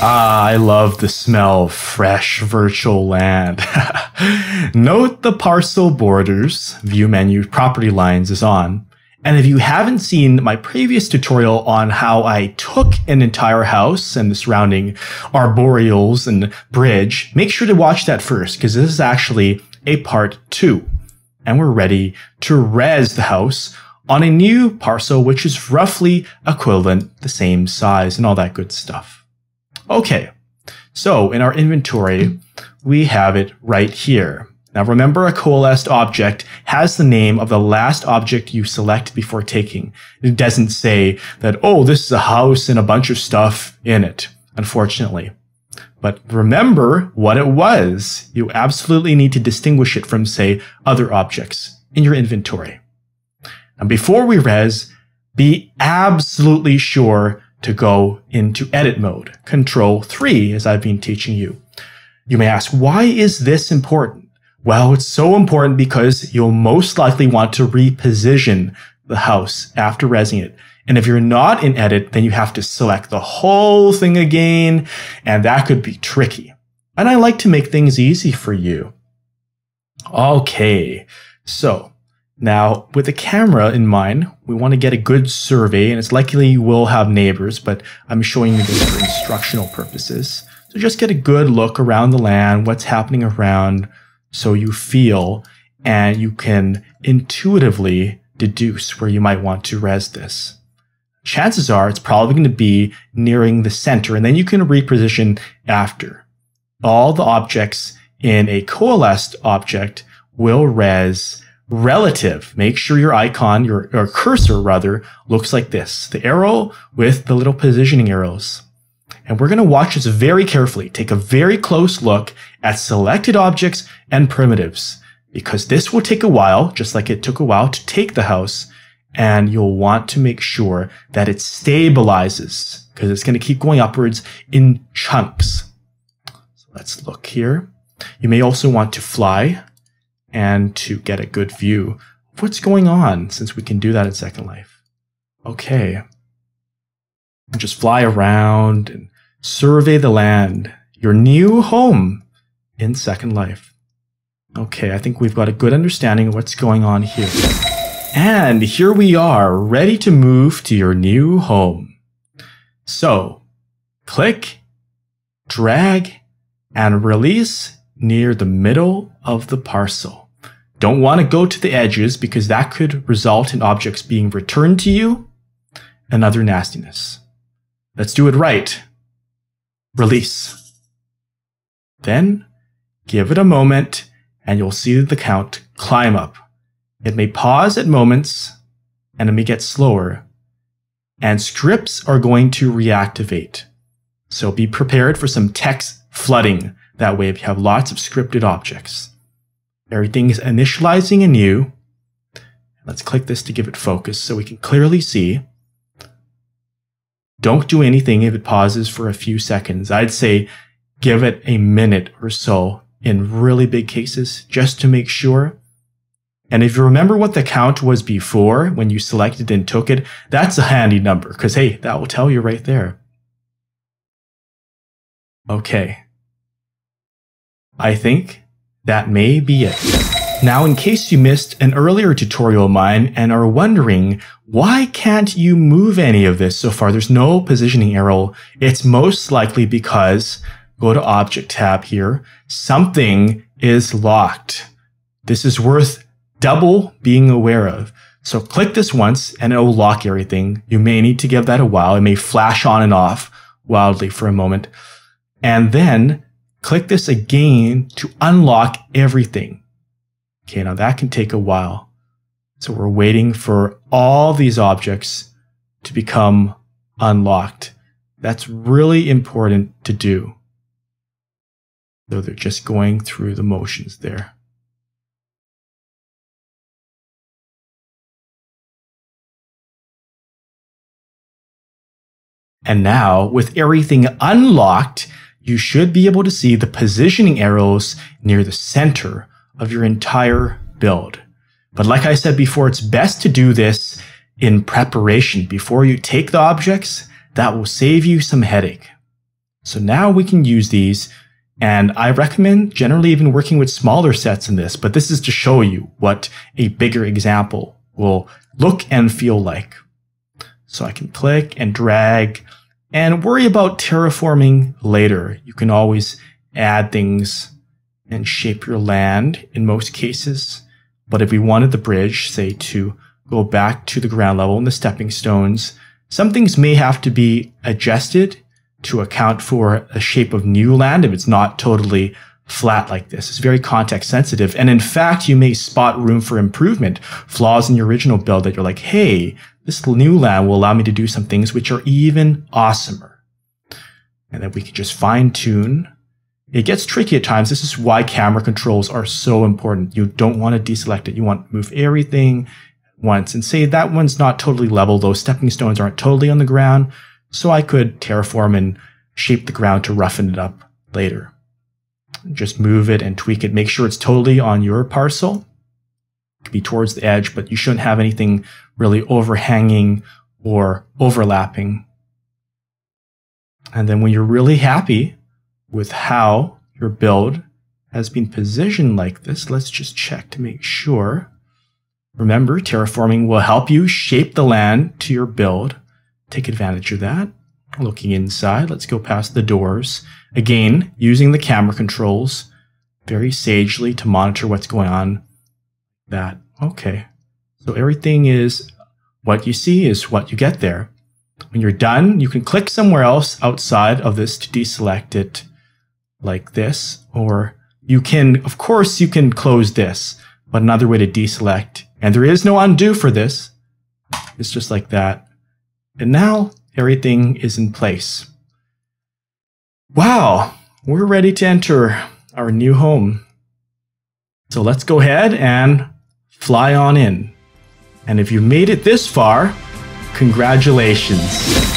Ah, I love the smell of fresh virtual land. Note the parcel borders, view menu, property lines is on. And if you haven't seen my previous tutorial on how I took an entire house and the surrounding arboreals and bridge, make sure to watch that first because this is actually a part two. And we're ready to rez the house on a new parcel, which is roughly equivalent, the same size and all that good stuff. Okay, so in our inventory, we have it right here. Now remember a coalesced object has the name of the last object you select before taking. It doesn't say that, oh, this is a house and a bunch of stuff in it, unfortunately. But remember what it was. You absolutely need to distinguish it from, say, other objects in your inventory. And before we rez, be absolutely sure to go into edit mode, control three, as I've been teaching you. You may ask, why is this important? Well, it's so important because you'll most likely want to reposition the house after rezzing it. And if you're not in edit, then you have to select the whole thing again, and that could be tricky. And I like to make things easy for you. Okay, so now, with the camera in mind, we want to get a good survey, and it's likely you will have neighbors, but I'm showing you this for instructional purposes. So just get a good look around the land, what's happening around, so you feel and you can intuitively deduce where you might want to rez this. Chances are it's probably going to be nearing the center, and then you can reposition after. All the objects in a coalesced object will rez relative. Make sure your icon, your, your cursor rather, looks like this. The arrow with the little positioning arrows. And we're going to watch this very carefully. Take a very close look at selected objects and primitives because this will take a while, just like it took a while to take the house. And you'll want to make sure that it stabilizes because it's going to keep going upwards in chunks. So let's look here. You may also want to fly and to get a good view of what's going on since we can do that in Second Life. Okay. Just fly around and survey the land, your new home in Second Life. Okay, I think we've got a good understanding of what's going on here. And here we are, ready to move to your new home. So, click, drag, and release near the middle of the parcel. Don't want to go to the edges because that could result in objects being returned to you and other nastiness. Let's do it right. Release. Then give it a moment and you'll see the count climb up. It may pause at moments and it may get slower and scripts are going to reactivate. So be prepared for some text flooding that way, if you have lots of scripted objects, everything is initializing anew. Let's click this to give it focus so we can clearly see. Don't do anything if it pauses for a few seconds. I'd say give it a minute or so in really big cases just to make sure. And if you remember what the count was before when you selected and took it, that's a handy number because hey, that will tell you right there. Okay, I think that may be it. Now, in case you missed an earlier tutorial of mine and are wondering, why can't you move any of this so far? There's no positioning arrow. It's most likely because, go to Object tab here, something is locked. This is worth double being aware of. So click this once and it will lock everything. You may need to give that a while. It may flash on and off wildly for a moment. And then Click this again to unlock everything. Okay, now that can take a while. So we're waiting for all these objects to become unlocked. That's really important to do. Though they're just going through the motions there. And now, with everything unlocked, you should be able to see the positioning arrows near the center of your entire build. But like I said before, it's best to do this in preparation before you take the objects. That will save you some headache. So now we can use these and I recommend generally even working with smaller sets in this, but this is to show you what a bigger example will look and feel like. So I can click and drag and worry about terraforming later. You can always add things and shape your land in most cases. But if we wanted the bridge, say to go back to the ground level and the stepping stones, some things may have to be adjusted to account for a shape of new land if it's not totally flat like this. It's very context sensitive. And in fact, you may spot room for improvement, flaws in your original build that you're like, hey, this new land will allow me to do some things which are even awesomer. And then we can just fine tune. It gets tricky at times. This is why camera controls are so important. You don't want to deselect it. You want to move everything once and say that one's not totally level. Those stepping stones aren't totally on the ground. So I could terraform and shape the ground to roughen it up later. Just move it and tweak it. Make sure it's totally on your parcel. It could be towards the edge, but you shouldn't have anything really overhanging or overlapping. And then when you're really happy with how your build has been positioned like this, let's just check to make sure. Remember, terraforming will help you shape the land to your build. Take advantage of that. Looking inside, let's go past the doors. Again, using the camera controls very sagely to monitor what's going on. That, okay. So everything is what you see is what you get there. When you're done, you can click somewhere else outside of this to deselect it like this, or you can, of course, you can close this, but another way to deselect, and there is no undo for this. It's just like that. And now everything is in place. Wow, we're ready to enter our new home. So let's go ahead and fly on in. And if you made it this far, congratulations.